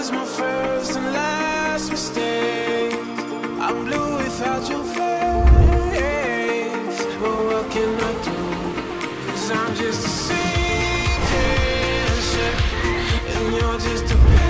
was my first and last mistake. I'm blue without your face. But what can I do? Cause I'm just a sinking ship, and you're just a.